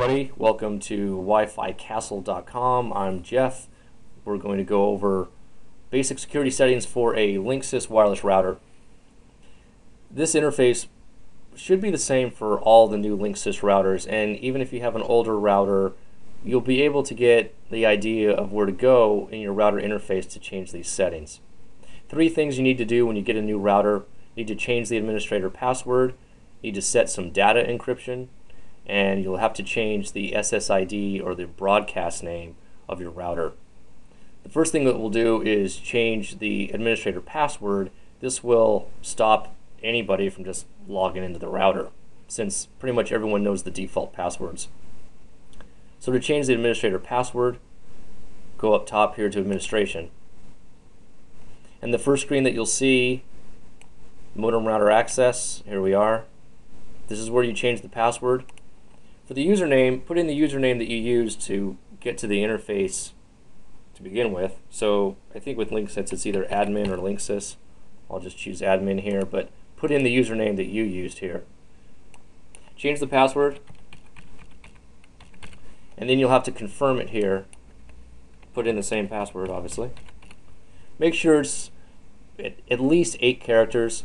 everybody. Welcome to WiFiCastle.com. I'm Jeff. We're going to go over basic security settings for a Linksys wireless router. This interface should be the same for all the new Linksys routers, and even if you have an older router, you'll be able to get the idea of where to go in your router interface to change these settings. Three things you need to do when you get a new router. You need to change the administrator password, you need to set some data encryption, and you'll have to change the SSID or the broadcast name of your router. The first thing that we'll do is change the administrator password. This will stop anybody from just logging into the router since pretty much everyone knows the default passwords. So to change the administrator password, go up top here to administration. And the first screen that you'll see, modem router access, here we are. This is where you change the password. For the username, put in the username that you use to get to the interface to begin with. So I think with Linksys it's either admin or Linksys. I'll just choose admin here, but put in the username that you used here. Change the password, and then you'll have to confirm it here. Put in the same password, obviously. Make sure it's at, at least eight characters.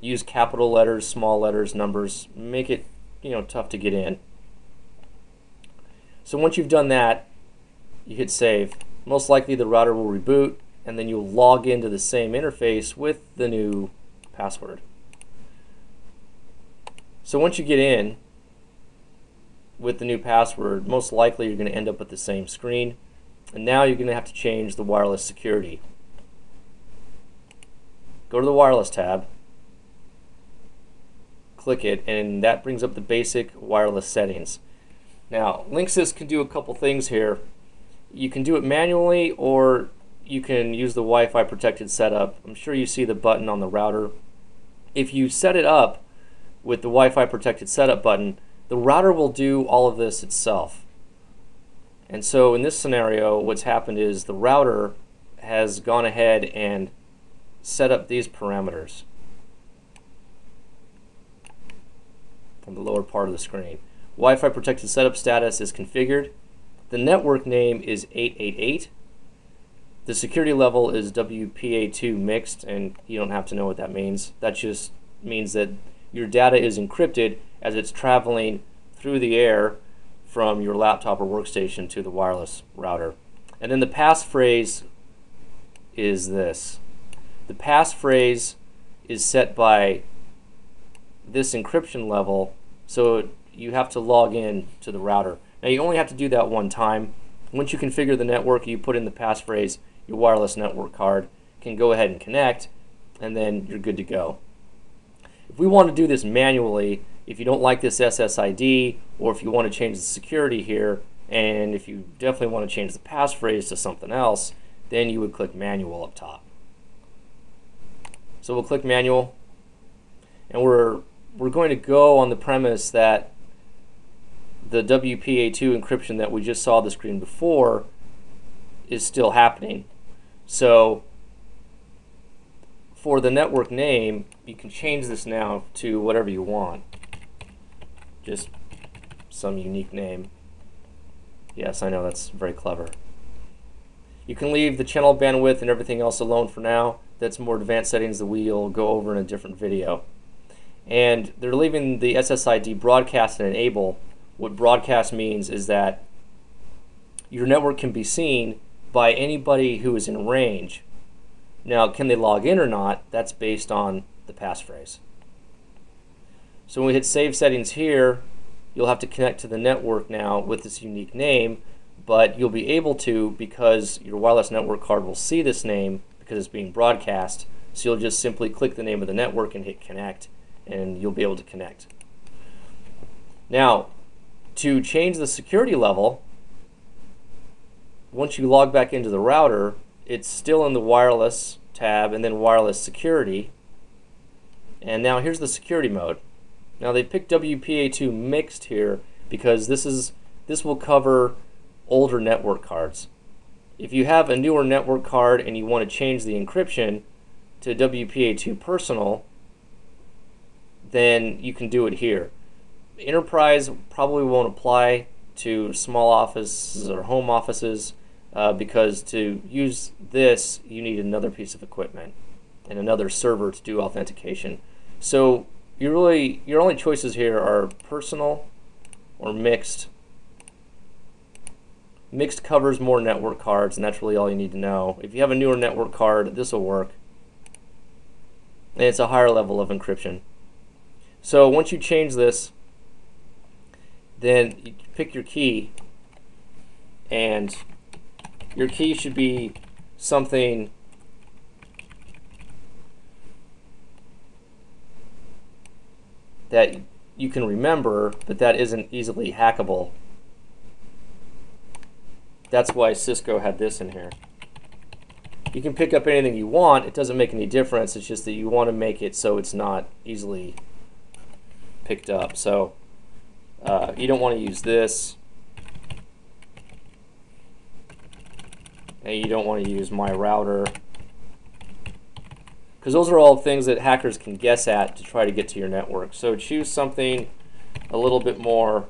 Use capital letters, small letters, numbers. Make it you know tough to get in. So once you've done that, you hit save. Most likely the router will reboot and then you'll log into the same interface with the new password. So once you get in with the new password, most likely you're going to end up with the same screen. And now you're going to have to change the wireless security. Go to the wireless tab, click it, and that brings up the basic wireless settings. Now, Linksys can do a couple things here. You can do it manually or you can use the Wi-Fi protected setup. I'm sure you see the button on the router. If you set it up with the Wi-Fi protected setup button, the router will do all of this itself. And so in this scenario, what's happened is the router has gone ahead and set up these parameters on the lower part of the screen. Wi-Fi protected setup status is configured. The network name is 888. The security level is WPA2 mixed, and you don't have to know what that means. That just means that your data is encrypted as it's traveling through the air from your laptop or workstation to the wireless router. And then the passphrase is this. The passphrase is set by this encryption level, so you have to log in to the router. Now you only have to do that one time. Once you configure the network, you put in the passphrase, your wireless network card can go ahead and connect, and then you're good to go. If we want to do this manually, if you don't like this SSID, or if you want to change the security here, and if you definitely want to change the passphrase to something else, then you would click manual up top. So we'll click manual, and we're we're going to go on the premise that the WPA2 encryption that we just saw the screen before is still happening. So for the network name, you can change this now to whatever you want. Just some unique name. Yes, I know that's very clever. You can leave the channel bandwidth and everything else alone for now. That's more advanced settings that we'll go over in a different video. And they're leaving the SSID broadcast and enable what broadcast means is that your network can be seen by anybody who is in range. Now, can they log in or not? That's based on the passphrase. So when we hit Save Settings here, you'll have to connect to the network now with this unique name, but you'll be able to because your wireless network card will see this name because it's being broadcast. So you'll just simply click the name of the network and hit Connect, and you'll be able to connect. Now, to change the security level, once you log back into the router, it's still in the wireless tab and then wireless security. And now here's the security mode. Now they picked WPA2 mixed here because this is this will cover older network cards. If you have a newer network card and you want to change the encryption to WPA2 personal, then you can do it here. Enterprise probably won't apply to small offices or home offices uh, because to use this, you need another piece of equipment and another server to do authentication. So you really your only choices here are personal or mixed. Mixed covers more network cards, and that's really all you need to know. If you have a newer network card, this will work. And it's a higher level of encryption. So once you change this, then you pick your key, and your key should be something that you can remember, but that isn't easily hackable. That's why Cisco had this in here. You can pick up anything you want. It doesn't make any difference. It's just that you want to make it so it's not easily picked up. So uh, you don't want to use this. And you don't want to use my router. Because those are all things that hackers can guess at to try to get to your network. So choose something a little bit more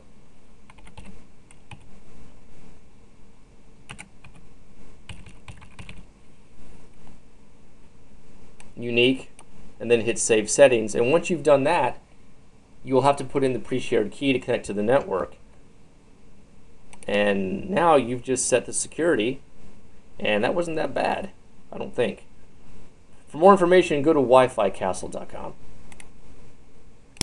unique and then hit save settings. And once you've done that, you'll have to put in the pre-shared key to connect to the network. And now you've just set the security and that wasn't that bad, I don't think. For more information, go to wificastle.com.